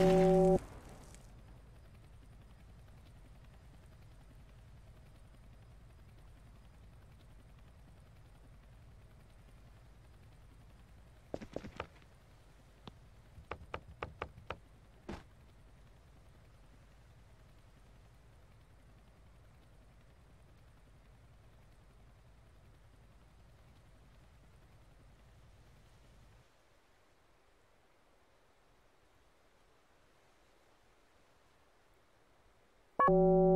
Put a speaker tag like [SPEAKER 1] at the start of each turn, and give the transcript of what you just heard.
[SPEAKER 1] you you